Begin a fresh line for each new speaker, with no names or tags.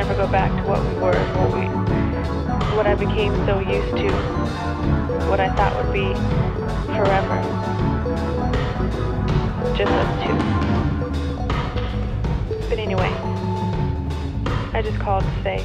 never go back to what we were what we what I became so used to, what I thought would be forever. Just us two. But anyway, I just called to say